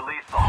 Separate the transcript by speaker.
Speaker 1: release